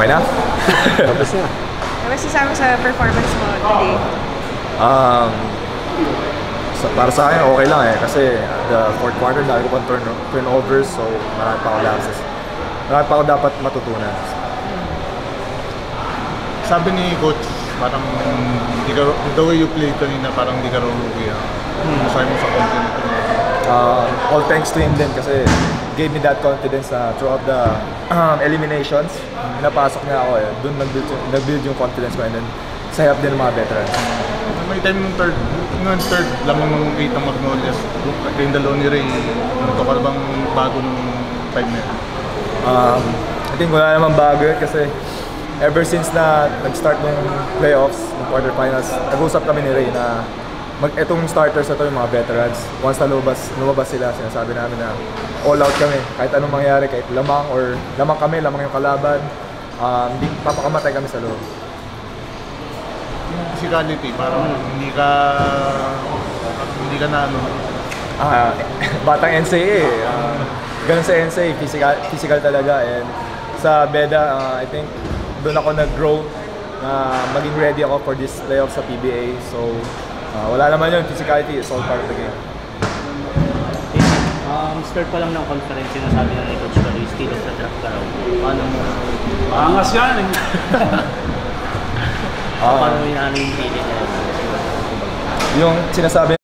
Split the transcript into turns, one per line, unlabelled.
Okay na?
Tapos na.
Masasabi mo sa performance mo today?
Um, sa, para sa akin, okay lang eh. Kasi the fourth quarter, dahil ko pang turn, turnovers, so marami pa ako lapses. Marami pa ako dapat matutunan.
Sabi ni coach, parang hindi ka, the way you played kanina, parang hindi ka raw lugi. ah. Masaya mo sa content.
Uh, all thanks to him din kasi gave me that confidence na throughout the um, eliminations, pinapasok niya ako eh. Doon nag-build, yung- nag-build yung confidence ko and then sa help din ng mga veterans.
May time nung third, nung third, lamang nung 8 ang Magnolias, kayong dalawa ni Ray, ano to bang bago nung time na yun?
Um, I think wala naman bago yun kasi ever since na nag-start ng playoffs, ng quarterfinals, nag-usap kami ni Ray na mag etong starters na to yung mga veterans. Once na lumabas, lumabas sila, sinasabi namin na all out kami. Kahit anong mangyari, kahit lamang or lamang kami, lamang yung kalaban, um, hindi papakamatay kami sa loob.
Yung physicality, parang hindi ka, hindi ka na ano,
Ah, batang NCAA eh. Ah, ganun sa NCAA, physical, physical talaga. And sa Beda, ah, I think doon ako nag-grow na maging ready ako for this playoff sa PBA. So, ah, wala naman yun. Physicality is all part of the game.
Um, start pa lang ng conference, sinasabi na ni Coach Kaloy, still of the draft ka raw. Paano mo,
Angas yan.
Ah,
paano mo inaano yung feeling niya?
yung sinasabi